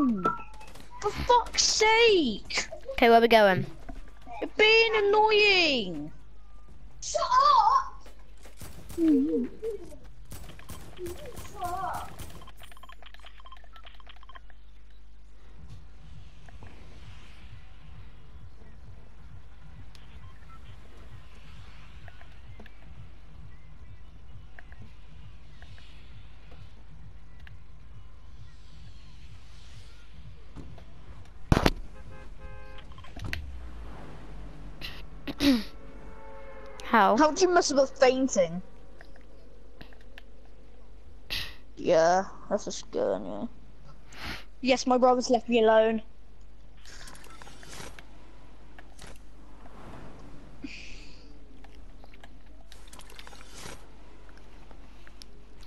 For fuck's sake! Okay, where we going? You're being annoying! Shut up! Hmm. Shut up. How? How do you mess up about fainting? Yeah, that's a good, yeah. Yes, my brother's left me alone.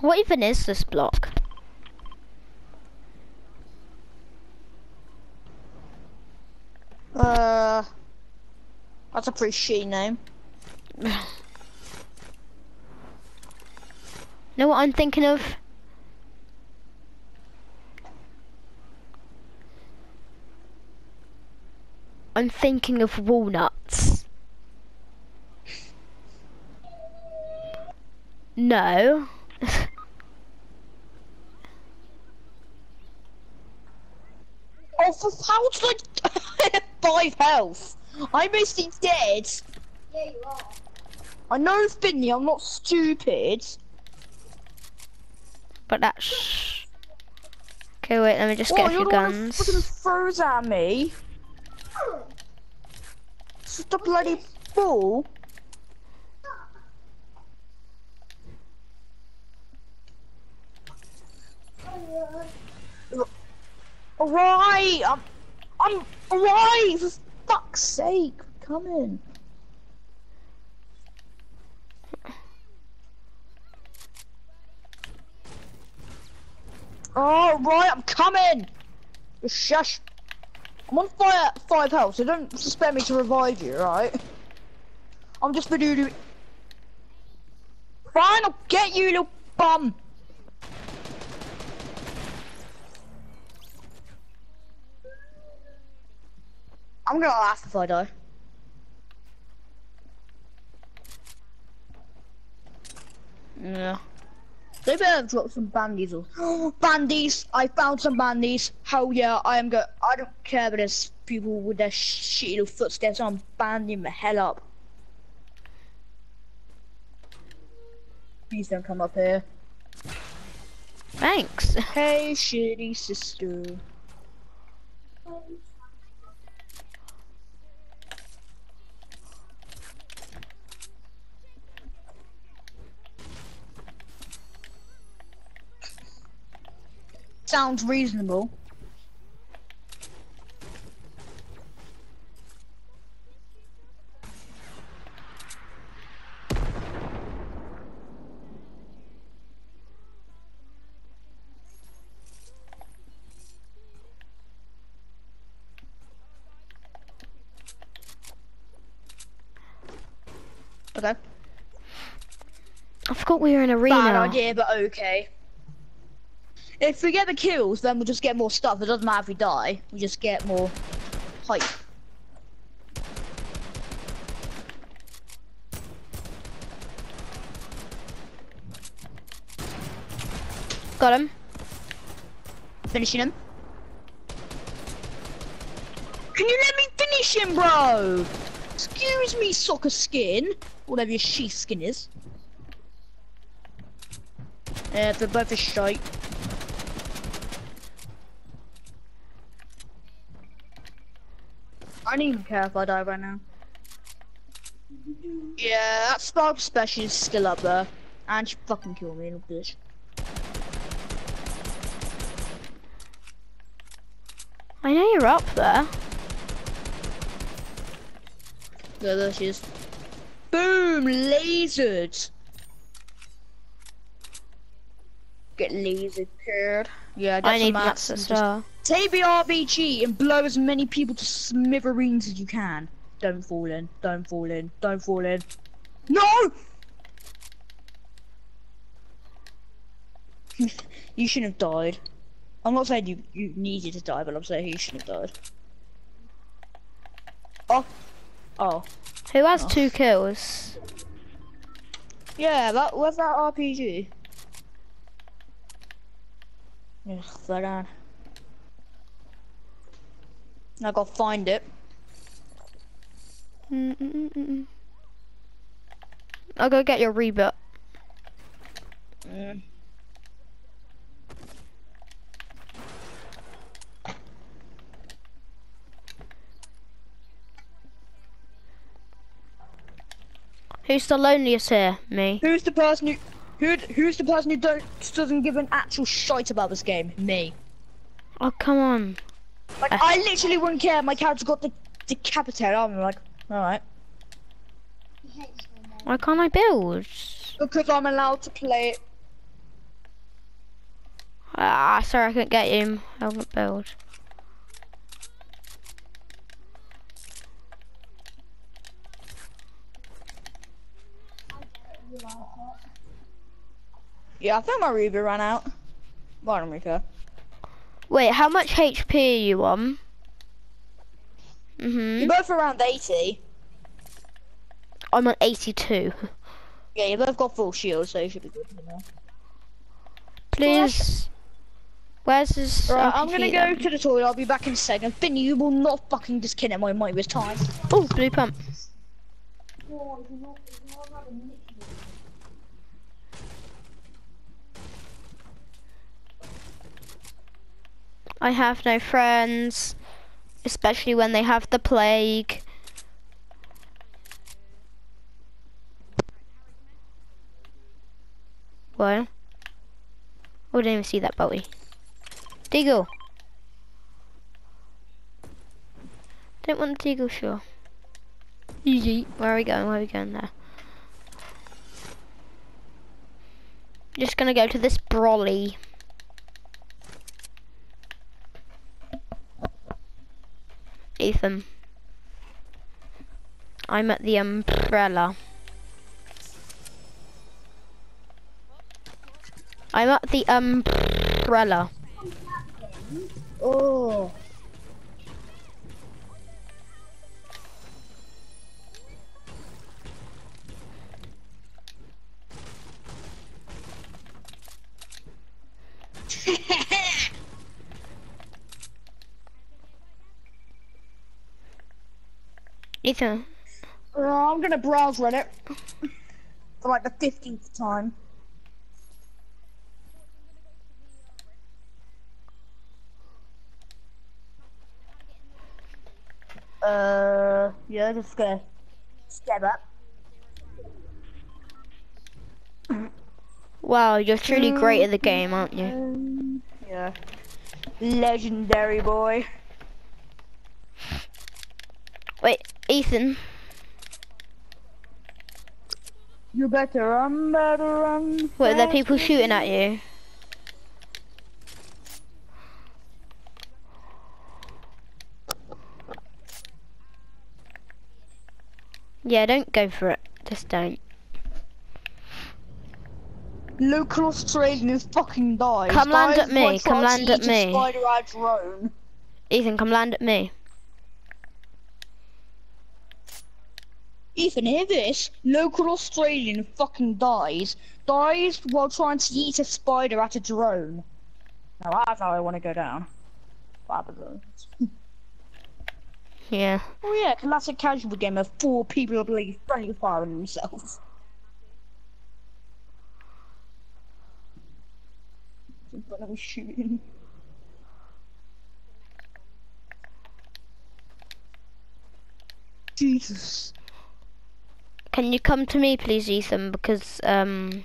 What even is this block? Uh, that's a pretty shitty name. Know what I'm thinking of? I'm thinking of walnuts. No. Oh, for how did I five health? I'm mostly dead. Yeah, you are. I know Finley, I'm not stupid. But that's... Okay, wait, let me just Oh, get a few the guns. fucking throws at me. Just a bloody fool. Alright, I'm, I'm alright, for fuck's sake, come in. Oh, right, I'm coming! Shush. I'm on fire, five health, so don't suspect me to revive you, right? I'm just for do Fine, I'll get you, little bum! I'm gonna laugh if I die. Yeah. They better have dropped some bandies or bandies. I found some bandies. Hell yeah, I am go. I don't care if there's people with their shitty little footsteps. I'm banding the hell up. Please don't come up here. Thanks. Hey, shitty sister. Sounds reasonable. Okay. I forgot we were in arena. Bad arena. idea, but okay. If we get the kills, then we'll just get more stuff. It doesn't matter if we die. We just get more hype. Got him. Finishing him. Can you let me finish him, bro? Excuse me, soccer skin. Whatever your she skin is. Yeah, they're both a shite. I don't even care if I die right now. Yeah, that spark special is still up there. And she fucking killed me, little bitch. I know you're up there. Yeah, there she is. Boom! Lasered! Get lasered, kid. Yeah, get I need mats that's a and just star. Take the RPG and blow as many people to smithereens as you can. Don't fall in, don't fall in, don't fall in. No! you shouldn't have died. I'm not saying you, you needed to die, but I'm saying you shouldn't have died. Oh. Oh. Who has Oh. two kills? Yeah, that was that RPG. Flat on. I gotta find it. Mm -mm -mm -mm. mm. I'll go get your reboot. Mm. Who's the loneliest here? Me. Who's the person who, who, who's the person who don't doesn't give an actual shite about this game? Me. Oh, come on. Like I literally wouldn't care. My character got the decapitated. I'm like, all right, He hates me, man. Why can't I build? because I'm allowed to play it. Ah, sorry, I couldn't get him. I won't build. You like it. Yeah, I think my Ruby ran out. Well, I don't really care. Wait, how much HP are you on? Mm hmm You're both around 80. I'm on 82. Yeah, you both got full shield, so you should be good. You know. Please. Where's this? Right, I'm gonna RPG go then? to the toilet. I'll be back in a second. Finny, you will not fucking disconnect my mic this time. Oh, blue pump. Boy, you're not, you're not having a nickname. I have no friends, especially when they have the plague. What? Oh, I didn't even see that Bowie. Deagle. Don't want the Deagle, sure. Easy. Where are we going? Where are we going there? Just gonna go to this brolly. Ethan. I'm at the umbrella. I'm at the umbrella. Oh. Ethan, Uh, I'm gonna browse Reddit for like the fifteenth time. Uh, yeah, just gonna step up. wow, you're truly great at the game, aren't you? Um, yeah, legendary boy. Wait, Ethan, You better run, better run. what are there people shooting at you? Yeah, don't go for it. Just don't. Local Australian who fucking dies. Come land at me, come land at me. Spider drone. Ethan, come land at me. Ethan, hear this? Local Australian fucking dies. Dies while trying to eat a spider at a drone. Now that's how I want to go down. Yeah. Oh yeah, classic casual game of four people bloody friendly firing themselves. Of me shooting. Jesus. Can you come to me, please, Ethan? Because um,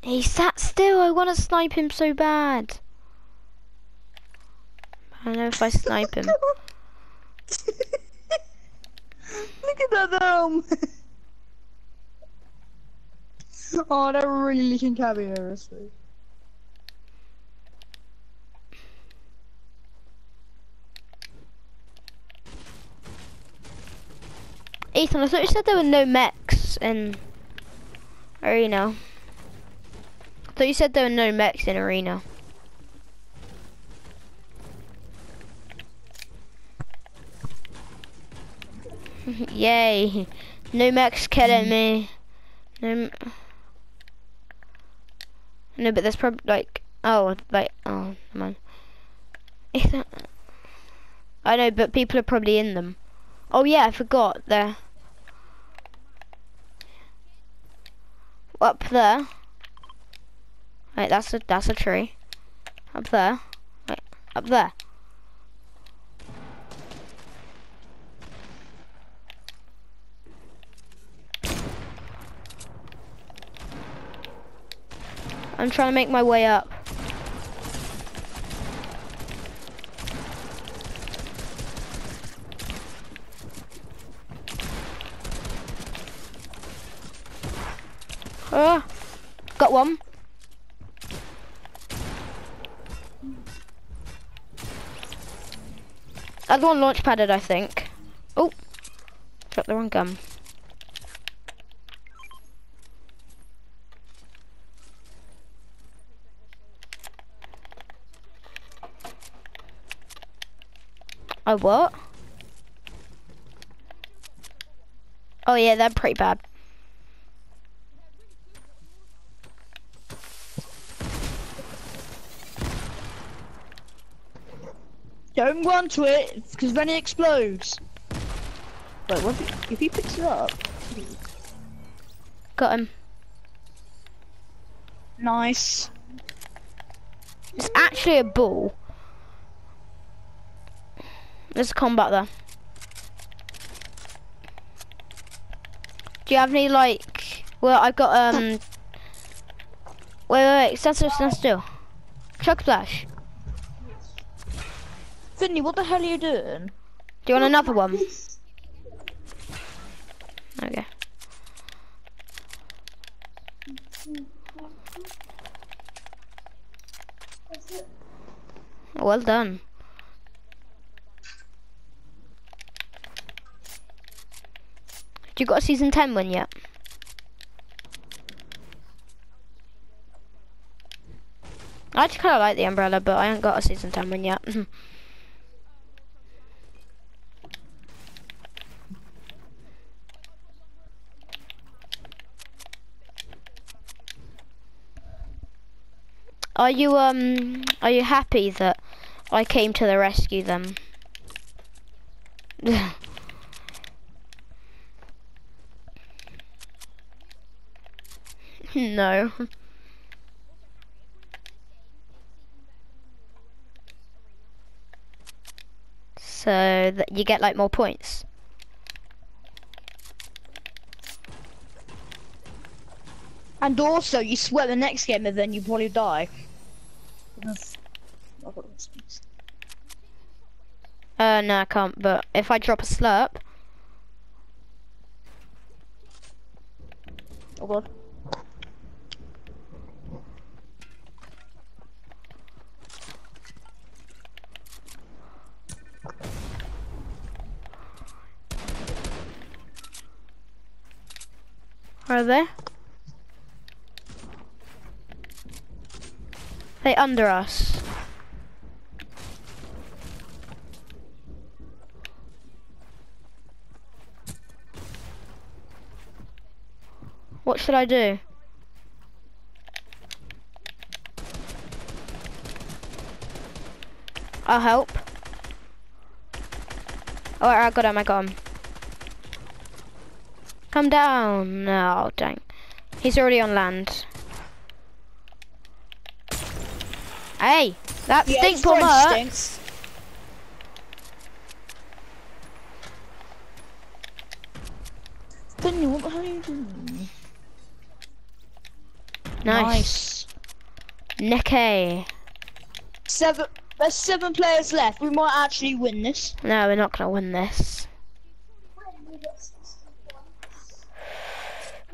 he sat still. I want to snipe him so bad. I don't know if I snipe him. Look at that um. oh, they're really leaking caviar. honestly. Ethan, I thought you said there were no mechs in Arena. thought you said there were no mechs in arena. Yay. No mechs killing me. No. No, but there's probably like oh like oh man. Is that? I know, but people are probably in them. Oh yeah, I forgot there. Up there. Wait, that's a that's a tree. Up there. Wait, up there. I'm trying to make my way up. Ah, got one. Other one launch padded, I think. Oh, got the wrong gun. Oh, what? Oh yeah, they're pretty bad. Don't run to it, because then it explodes. Wait, what if he, if he picks it up? Got him. Nice. It's actually a ball. There's a combat there. Do you have any like? Well, I've got um. Wait, wait, wait. Stand still, stand still. Chug splash. Finley, what the hell are you doing? Do you want another one? Okay. Well done. You got a season 10 one yet? I actually kind of like the umbrella, but I haven't got a season 10 one yet. Are you um are you happy that I came to the rescue then? no. So that you get like more points. And also, you sweat the next game and then you probably die. Because- I've got this piece. Uh no I can't, but if I drop a slurp, Oh god. are they? They under us. What should I do? I'll help. Oh, I got him, I got him. Come down. No, dang. He's already on land. Hey, that Yeah, stink his bomb friend hurt. stinks. Finley, what the hell are you doing? Nice. Nicky. Seven. There's seven players left. We might actually win this. No, we're not gonna win this.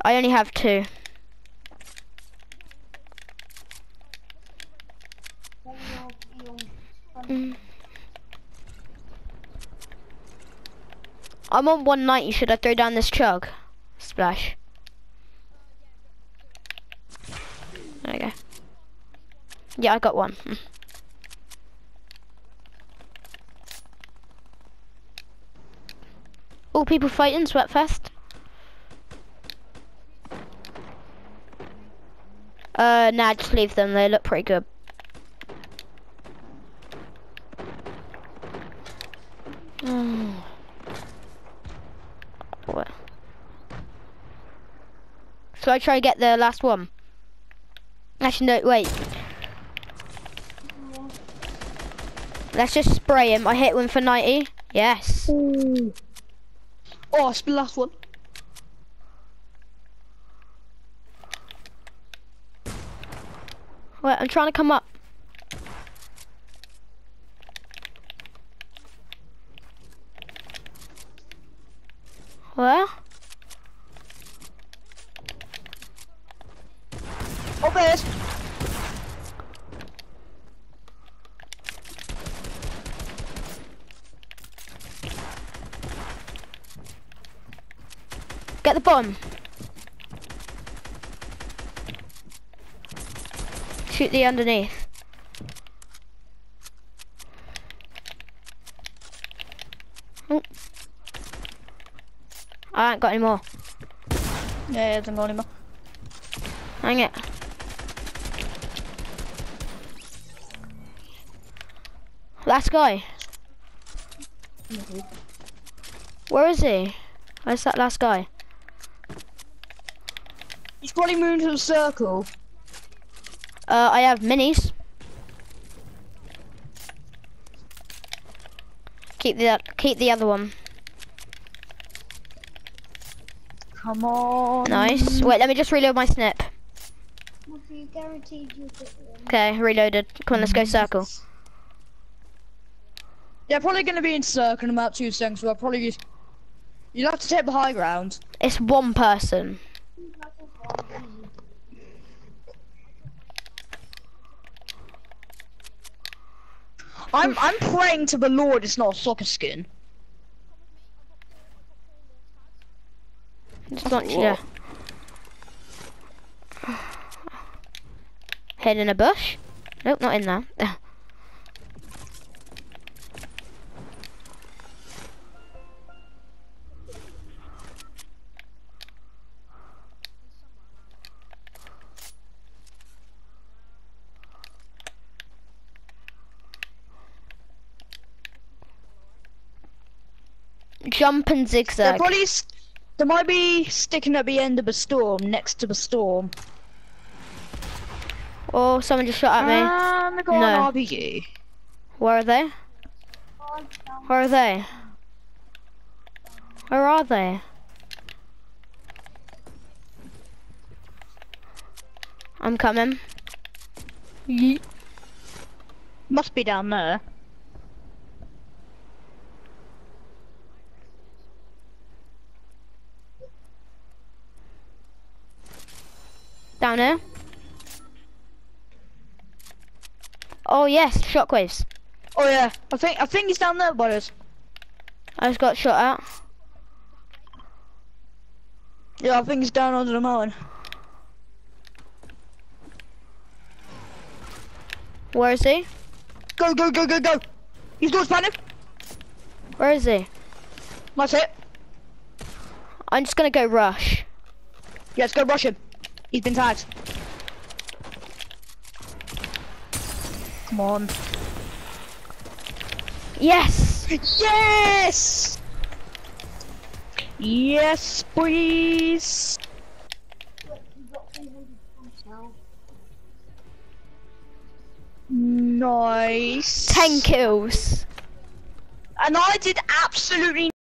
I only have two. I'm on 190. Should I throw down this chug? Splash. There we go. Yeah, I got one. Mm. All people fighting sweat Sweatfest. Uh, nah, just leave them. They look pretty good. Mm. What? So I try to get the last one. Actually, no, wait. Let's just spray him. I hit one for 90. Yes. Ooh. Oh, it's the last one. Wait, I'm trying to come up. Where? There's. Get the bomb. Shoot the underneath. Oh. I ain't got any more. Yeah, it hasn't got anymore. Hang it. Last guy. Where is he? Where's that last guy? He's probably moved to the circle. Uh, I have minis. Keep the keep the other one. Come on. Nice. Wait, let me just reload my snip. Matthew, guaranteed you'll get one. Okay, reloaded. Come on, let's go circle. Yeah, probably gonna be in circle in about two seconds, so I'll probably just... You'll have to take the high ground. It's one person. I'm I'm praying to the Lord it's not a soccer skin. It's not yeah. Head in a bush? Nope, not in there. Jump and They're zigzag. probably... s- They might be sticking at the end of the storm, next to the storm. Oh, someone just shot at me. And they got No. an RPG. Where are they? Where are they? Where are they? I'm coming. Yeet. Must be down there. Down here. Oh yes, shockwaves. Oh yeah, I think I think he's down there, boys. I just got shot at. Yeah, I think he's down under the mountain. Where is he? Go, go, go, go, go! He's not panic. Where is he? That's it. I'm just gonna go rush. Yeah, let's go rush him. He's been tagged. Come on. Yes! Yes! Yes, please. Nice. Ten kills. And I did absolutely